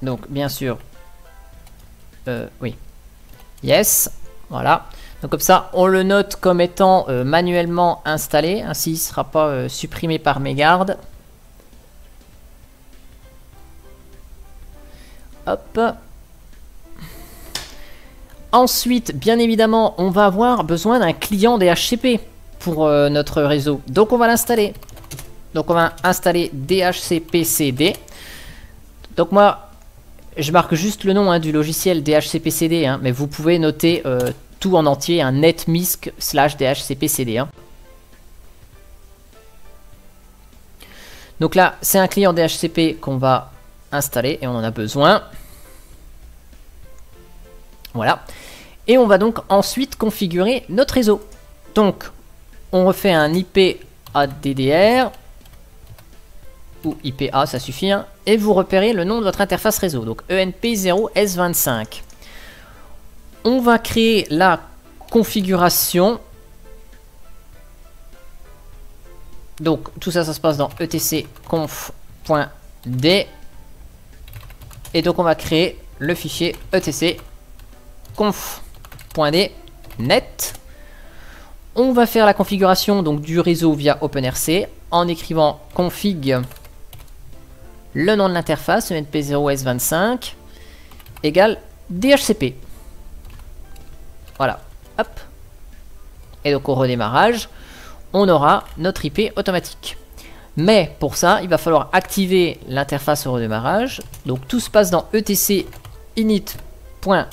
Donc, bien sûr, euh, oui, yes, voilà. Donc comme ça, on le note comme étant euh, manuellement installé, ainsi il ne sera pas euh, supprimé par mégarde. Hop. Ensuite, bien évidemment, on va avoir besoin d'un client DHCP pour euh, notre réseau. Donc on va l'installer. Donc on va installer DHCP-CD. Donc moi, je marque juste le nom hein, du logiciel DHCP-CD, hein, mais vous pouvez noter en entier, un netmisc slash dhcpcd. Hein. Donc là, c'est un client DHCP qu'on va installer et on en a besoin. Voilà. Et on va donc ensuite configurer notre réseau. Donc, on refait un IP ADDR ou IPA, ça suffit. Hein, et vous repérez le nom de votre interface réseau. Donc ENP0S25 on va créer la configuration. Donc tout ça, ça se passe dans etc conf.d. Et donc on va créer le fichier etc conf.d net. On va faire la configuration du réseau via OpenRC en écrivant config le nom de l'interface, ENP0S25 égale DHCP. Voilà. Hop. Et donc au redémarrage, on aura notre IP automatique. Mais pour ça, il va falloir activer l'interface au redémarrage. Donc tout se passe dans etc init.d.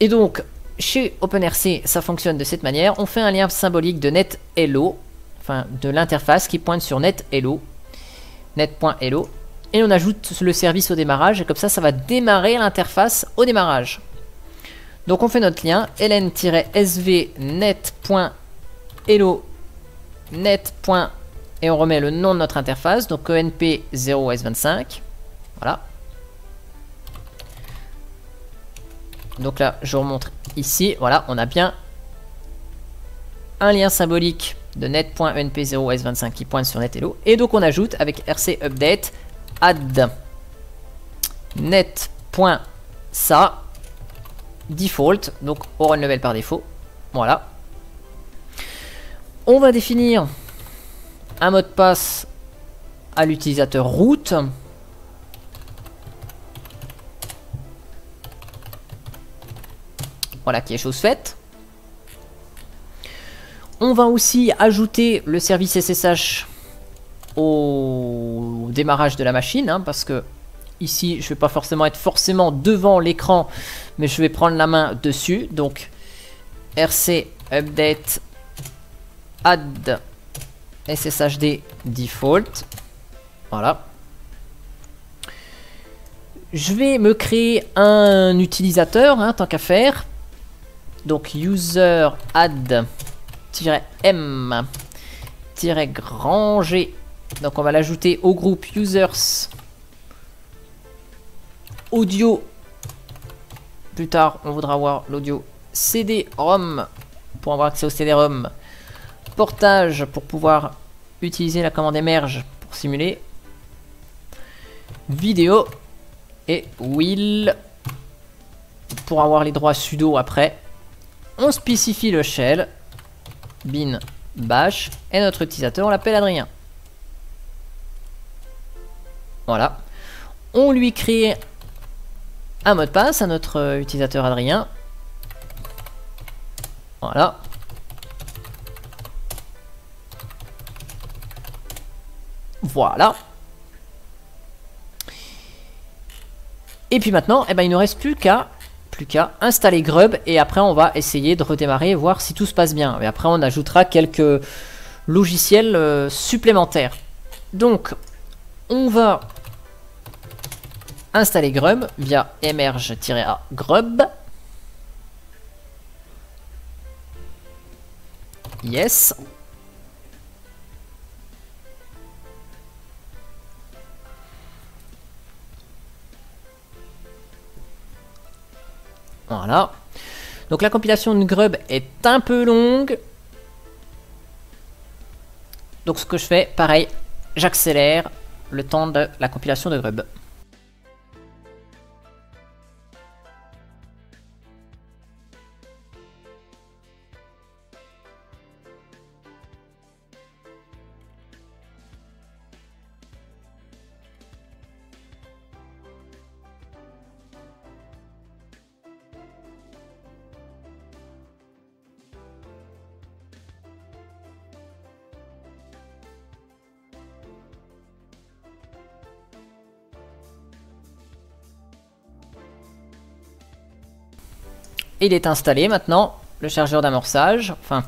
Et donc chez OpenRC, ça fonctionne de cette manière. On fait un lien symbolique de net hello, enfin de l'interface qui pointe sur net hello, net.hello. Et on ajoute le service au démarrage. Et comme ça, ça va démarrer l'interface au démarrage. Donc on fait notre lien ln-sv net.hello net. et on remet le nom de notre interface, donc ENP0S25. Voilà. Donc là, je remonte ici. Voilà, on a bien un lien symbolique de net.enp0s25 qui pointe sur NetHello. Et donc on ajoute avec rc update add net.sa default, donc au run level par défaut. Voilà. On va définir un mot de passe à l'utilisateur route. Voilà qui est chose faite. On va aussi ajouter le service SSH au démarrage de la machine, hein, parce que Ici, je ne vais pas forcément être forcément devant l'écran, mais je vais prendre la main dessus. Donc, rc update add sshd default. Voilà. Je vais me créer un utilisateur, hein, tant qu'à faire. Donc, user add-m grand G. Donc, on va l'ajouter au groupe users audio. Plus tard, on voudra voir l'audio CD-ROM pour avoir accès au CD-ROM. Portage pour pouvoir utiliser la commande émerge pour simuler. Vidéo. et will pour avoir les droits sudo après. On spécifie le shell, bin bash, et notre utilisateur, on l'appelle Adrien. Voilà. On lui crée un mot de passe à notre utilisateur Adrien. Voilà. Voilà. Et puis maintenant, eh ben, il ne reste plus qu'à plus qu'à installer Grub et après on va essayer de redémarrer et voir si tout se passe bien. Et après on ajoutera quelques logiciels euh, supplémentaires. Donc on va installer Grub via emerge-a grub. Yes. Voilà. Donc la compilation de Grub est un peu longue. Donc ce que je fais, pareil, j'accélère le temps de la compilation de Grub. Il est installé maintenant, le chargeur d'amorçage. Enfin,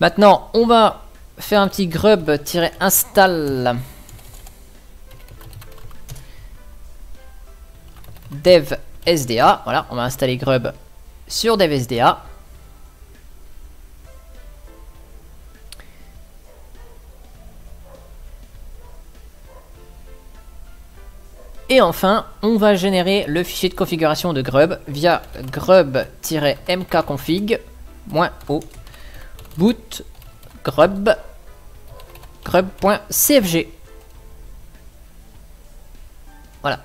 maintenant, on va faire un petit grub-install dev SDA. Voilà, on va installer grub sur dev SDA. Et enfin, on va générer le fichier de configuration de grub via grub-mkconfig -o boot grub grub.cfg. Voilà.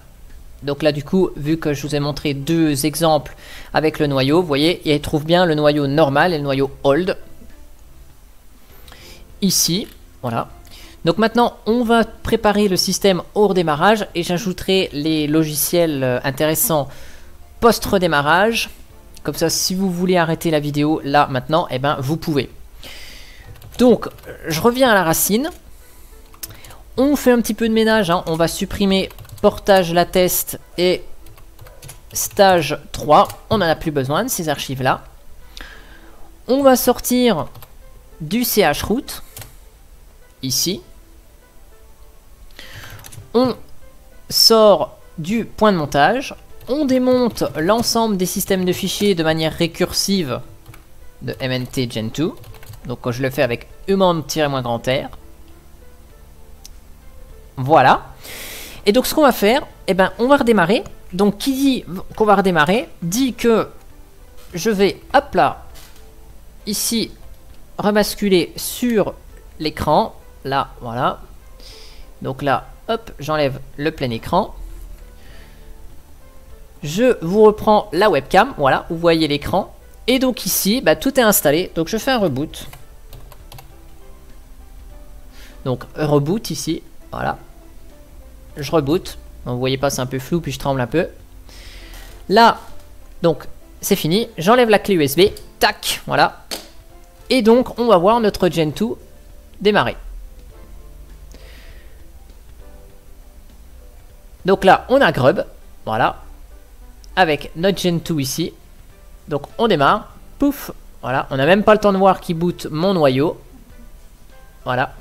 Donc là du coup, vu que je vous ai montré deux exemples avec le noyau, vous voyez, il trouve bien le noyau normal et le noyau old. Ici, voilà. Donc maintenant, on va préparer le système au redémarrage et j'ajouterai les logiciels euh, intéressants post-redémarrage. Comme ça, si vous voulez arrêter la vidéo là, maintenant, eh ben, vous pouvez. Donc, je reviens à la racine. On fait un petit peu de ménage. Hein. On va supprimer portage la test et stage 3. On n'en a plus besoin de ces archives-là. On va sortir du chroot ici on sort du point de montage, on démonte l'ensemble des systèmes de fichiers de manière récursive de MNT Gen 2. Donc je le fais avec human-grand R. Voilà. Et donc ce qu'on va faire, eh ben, on va redémarrer. Donc qui dit qu'on va redémarrer, dit que je vais, hop là, ici, rebasculer sur l'écran. Là, voilà. Donc là, Hop, j'enlève le plein écran. Je vous reprends la webcam. Voilà, vous voyez l'écran. Et donc ici, bah, tout est installé. Donc je fais un reboot. Donc reboot ici. Voilà. Je reboot. vous voyez pas, c'est un peu flou, puis je tremble un peu. Là, donc c'est fini. J'enlève la clé USB. Tac, voilà. Et donc, on va voir notre Gen 2 démarrer. Donc là, on a Grub, voilà, avec notre Gen 2 ici. Donc on démarre, pouf, voilà, on n'a même pas le temps de voir qui boot mon noyau. Voilà.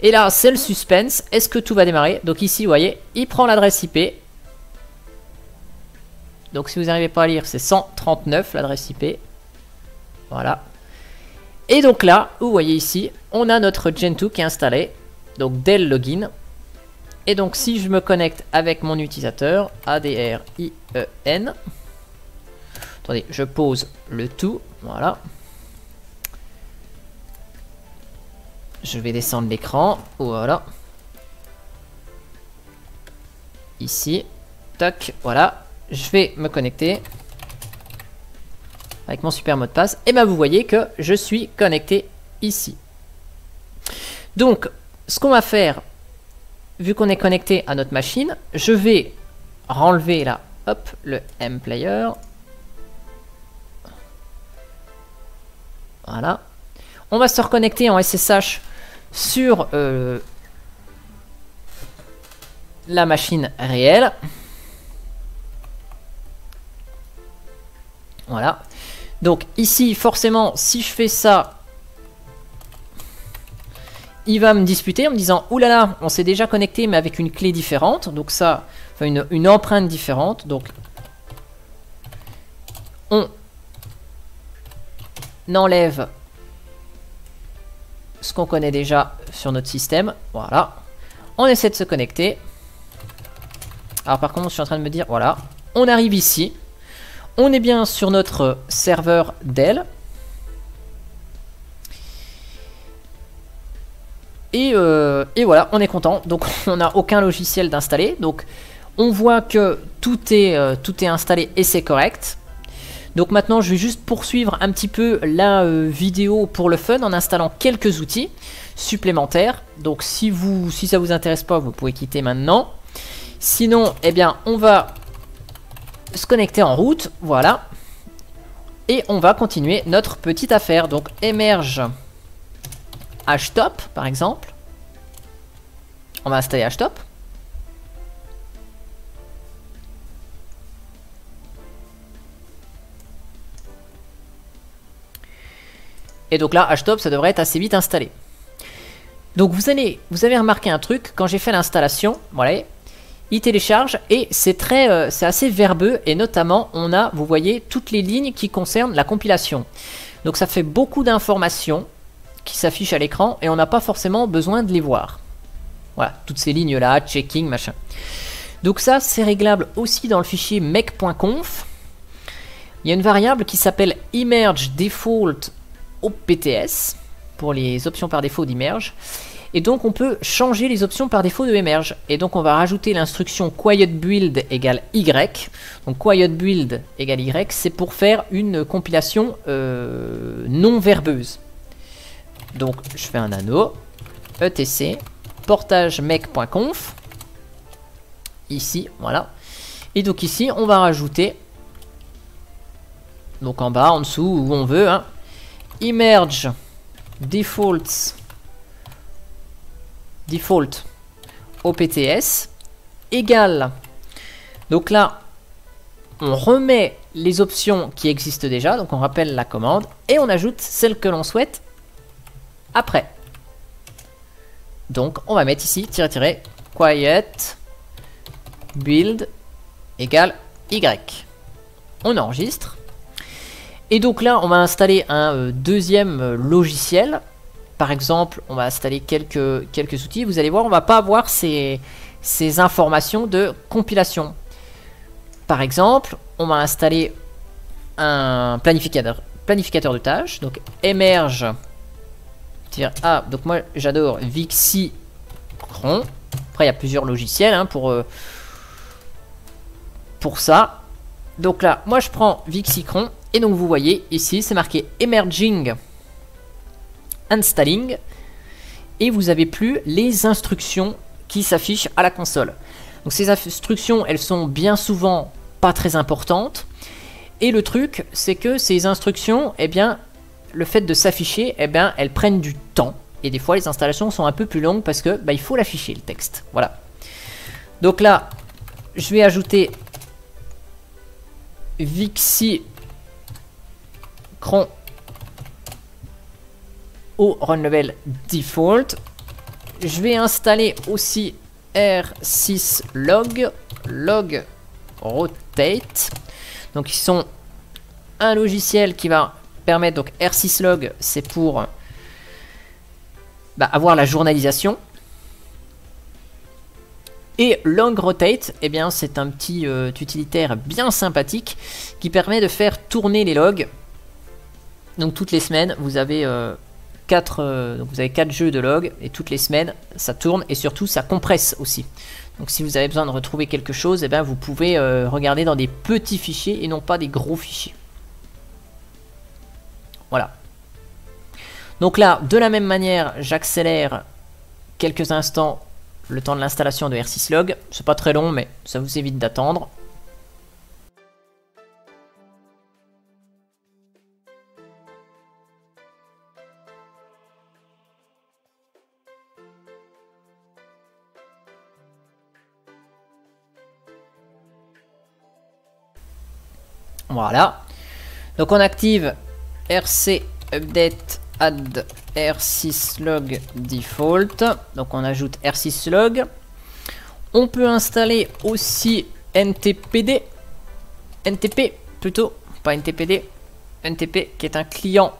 Et là, c'est le suspense. Est-ce que tout va démarrer? Donc ici, vous voyez, il prend l'adresse IP. Donc si vous n'arrivez pas à lire, c'est 139 l'adresse IP. Voilà. Et donc là, vous voyez ici, on a notre Gen 2 qui est installé. Donc dès le login, et donc si je me connecte avec mon utilisateur, A-D-R-I-E-N, attendez, je pose le tout, voilà. Je vais descendre l'écran, voilà. ici. Toc, voilà. Je vais me connecter avec mon super mot de passe. Et bien vous voyez que je suis connecté ici. Donc, ce qu'on va faire, vu qu'on est connecté à notre machine, je vais renlever là, hop, le M-Player. Voilà. On va se reconnecter en SSH sur euh, la machine réelle. Voilà. Donc ici, forcément, si je fais ça, il va me disputer en me disant « Oulala, on s'est déjà connecté mais avec une clé différente. » Donc ça, enfin une, une empreinte différente. Donc on enlève ce qu'on connaît déjà sur notre système. Voilà. On essaie de se connecter. Alors par contre, je suis en train de me dire, voilà, on arrive ici. On est bien sur notre serveur Dell. Et, euh, et, voilà, on est content. Donc <laughs> on n'a aucun logiciel d'installer. Donc on voit que tout est, euh, tout est installé et c'est correct. Donc maintenant, je vais juste poursuivre un petit peu la euh, vidéo pour le fun en installant quelques outils supplémentaires. Donc si, vous, si ça vous intéresse pas, vous pouvez quitter maintenant. Sinon, eh bien, on va se connecter en route, voilà. Et on va continuer notre petite affaire. Donc émerge htop, par exemple. On va installer htop. Et donc là, HTOP, ça devrait être assez vite installé. Donc vous, allez, vous avez remarqué un truc, quand j'ai fait l'installation, voilà, il télécharge et c'est très, euh, c'est assez verbeux et notamment on a, vous voyez, toutes les lignes qui concernent la compilation. Donc ça fait beaucoup d'informations qui s'affichent à l'écran et on n'a pas forcément besoin de les voir. Voilà, toutes ces lignes là, checking, machin. Donc ça, c'est réglable aussi dans le fichier mec.conf. Il y a une variable qui s'appelle image default au PTS pour les options par défaut d'Emerge. Et donc on peut changer les options par défaut de Emerge. Et donc on va rajouter l'instruction quiet build égale Y. Donc quiet build égale Y, c'est pour faire une compilation euh, non verbeuse. Donc je fais un anneau, etc, portage mec.conf, ici, voilà. Et donc ici on va rajouter, donc en bas, en dessous, où on veut, hein, Emerge defaults default OPTS égale donc là on remet les options qui existent déjà. Donc on rappelle la commande et on ajoute celle que l'on souhaite après donc on va mettre ici tirer tirer quiet build égale y on enregistre et donc là, on va installer un euh, deuxième euh, logiciel. Par exemple, on va installer quelques, quelques outils. Vous allez voir, on va pas avoir ces, ces informations de compilation. Par exemple, on va installer un planificateur, planificateur de tâches. Donc, Ah, donc moi j'adore Vixi Cron. Après, il y a plusieurs logiciels hein, pour, euh, pour ça. Donc là, moi je prends Vixicron et donc vous voyez ici c'est marqué Emerging Installing et vous avez plus les instructions qui s'affichent à la console. Donc ces instructions elles sont bien souvent pas très importantes et le truc c'est que ces instructions eh bien le fait de s'afficher eh bien elles prennent du temps et des fois les installations sont un peu plus longues parce que bah, il faut l'afficher le texte. Voilà. Donc là je vais ajouter Vixi cron au run level default. Je vais installer aussi R6 log, log rotate. Donc ils sont un logiciel qui va permettre, donc R6 log c'est pour bah, avoir la journalisation. Et Long Rotate, eh bien, c'est un petit euh, utilitaire bien sympathique qui permet de faire tourner les logs. Donc toutes les semaines, vous avez euh, 4, donc vous avez 4 jeux de log et toutes les semaines ça tourne et surtout ça compresse aussi. Donc si vous avez besoin de retrouver quelque chose, eh bien, vous pouvez regarder dans des petits fichiers et non pas des gros fichiers. Voilà. Donc là, de la même manière, j'accélère quelques instants le temps de l'installation de R6log. C'est pas très long, mais ça vous évite d'attendre. Voilà. Donc on active rc update add r6 log default. Donc on ajoute r6 log. On peut installer aussi ntpd. ntp plutôt, pas ntpd. ntp qui est un client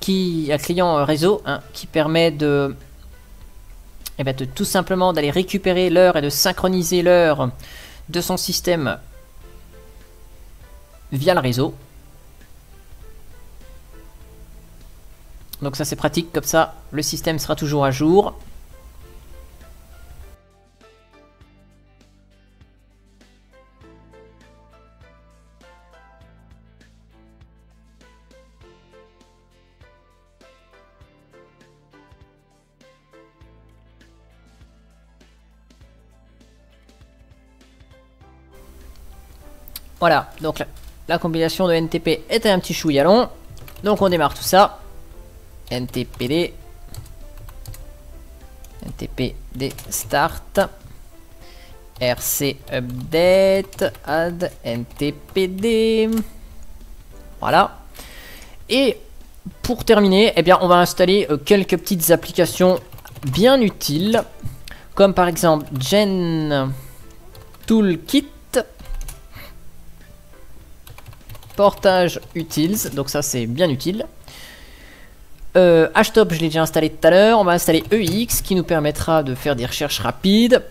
qui un client réseau hein, qui permet de, eh ben, de tout simplement d'aller récupérer l'heure et de synchroniser l'heure de son système via le réseau. Donc ça c'est pratique, comme ça le système sera toujours à jour. Voilà, donc la, combinaison de NTP est un petit chouïa long. Donc on démarre tout ça. Ntpd ntpd start. Rc update. Add ntpd voilà. Et pour terminer eh bien on va installer euh, quelques petites applications bien utiles comme par exemple gen toolkit portage utils donc ça c'est bien utile euh, Hashtop, je l'ai déjà installé tout à l'heure. On va installer EX qui nous permettra de faire des recherches rapides.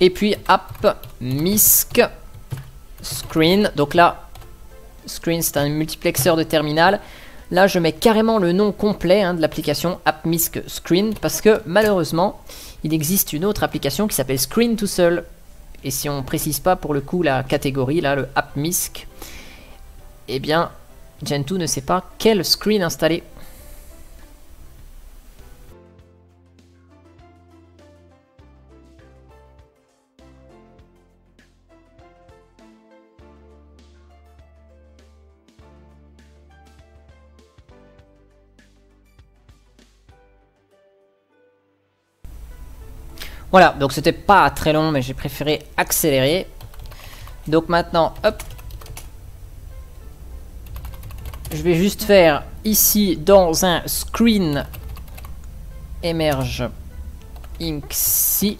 Et puis App Misc Screen. Donc là, Screen c'est un multiplexeur de terminal. Là, je mets carrément le nom complet hein, de l'application AppMisc Screen parce que malheureusement, il existe une autre application qui s'appelle Screen to Seul. Et si on précise pas pour le coup la catégorie, là, le AppMisc, eh bien, Gentoo ne sait pas quel screen installer. Voilà, donc c'était pas très long, mais j'ai préféré accélérer. Donc maintenant, hop. Je vais juste faire ici dans un screen émerge Inksy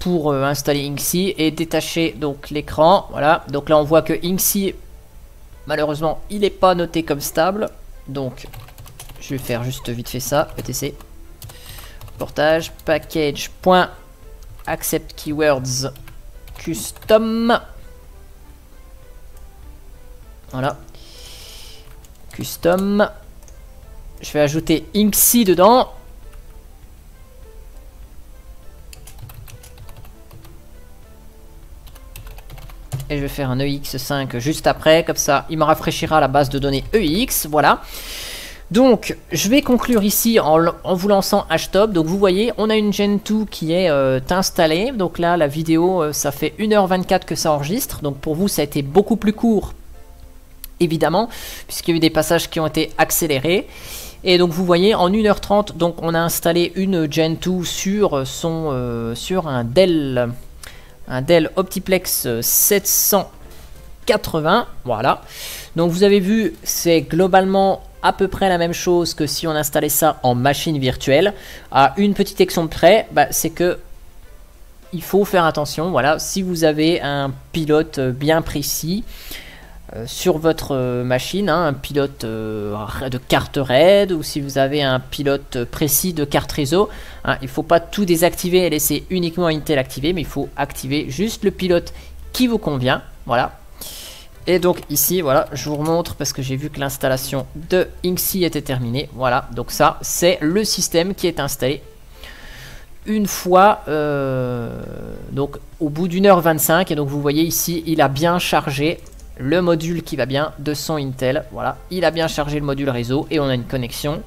pour euh, installer Inksy et détacher donc l'écran. Voilà, donc là on voit que Inksy malheureusement il n'est pas noté comme stable. Donc je vais faire juste vite fait ça, etc portage package.accept keywords custom voilà custom je vais ajouter inksy dedans et je vais faire un EX5 juste après, comme ça il me rafraîchira la base de données EX, voilà. Donc, je vais conclure ici en, vous lançant Hashtop. Donc, vous voyez, on a une Gen 2 qui est euh, installée. Donc là, la vidéo, euh, ça fait 1h24 que ça enregistre. Donc, pour vous, ça a été beaucoup plus court, évidemment, puisqu'il y a eu des passages qui ont été accélérés. Et donc, vous voyez, en 1h30, donc, on a installé une Gen 2 sur, son, euh, sur un Dell, un Dell Optiplex 780. Voilà. Donc, vous avez vu, c'est globalement à peu près la même chose que si on installait ça en machine virtuelle. À une petite exception près, bah, c'est que il faut faire attention. Voilà, si vous avez un pilote bien précis euh, sur votre euh, machine, hein, un pilote euh, de carte RAID ou si vous avez un pilote précis de carte réseau, hein, il ne faut pas tout désactiver et laisser uniquement Intel activé, mais il faut activer juste le pilote qui vous convient. Voilà. Et donc ici, voilà, je vous remontre parce que j'ai vu que l'installation de Inksy était terminée. Voilà, donc ça, c'est le système qui est installé. Une fois, euh, donc au bout d'une heure 25, et donc vous voyez ici, il a bien chargé le module qui va bien de son Intel. Voilà, il a bien chargé le module réseau et on a une connexion.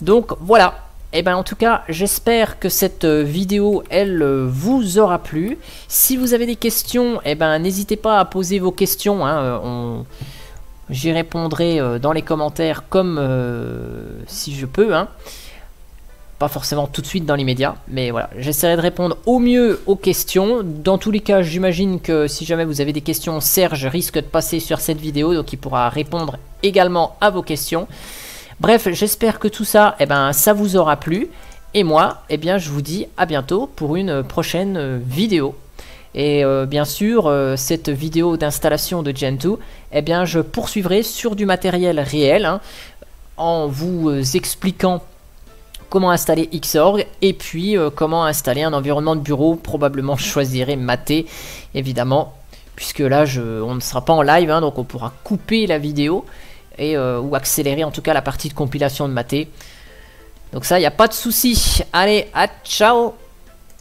Donc voilà, et eh ben en tout cas, j'espère que cette euh, vidéo, elle euh, vous aura plu. Si vous avez des questions, et eh ben n'hésitez pas à poser vos questions. Hein, euh, j'y répondrai dans les commentaires comme si je peux. Hein. Pas forcément tout de suite dans l'immédiat, mais voilà, j'essaierai de répondre au mieux aux questions. Dans tous les cas, j'imagine que si jamais vous avez des questions, Serge risque de passer sur cette vidéo, donc il pourra répondre également à vos questions. Bref, j'espère que tout ça, eh ben, ça vous aura plu. Et moi, eh bien, je vous dis à bientôt pour une prochaine euh, vidéo. Et euh, bien sûr, euh, cette vidéo d'installation de Gentoo, eh bien, je poursuivrai sur du matériel réel, hein, en vous expliquant comment installer Xorg et puis comment installer un environnement de bureau. Probablement, <laughs> je choisirai Maté, évidemment, puisque là, je, on ne sera pas en live, hein, donc on pourra couper la vidéo euh, ou accélérer en tout cas la partie de compilation de maté. Donc ça, il n'y a pas de souci. Allez, à ciao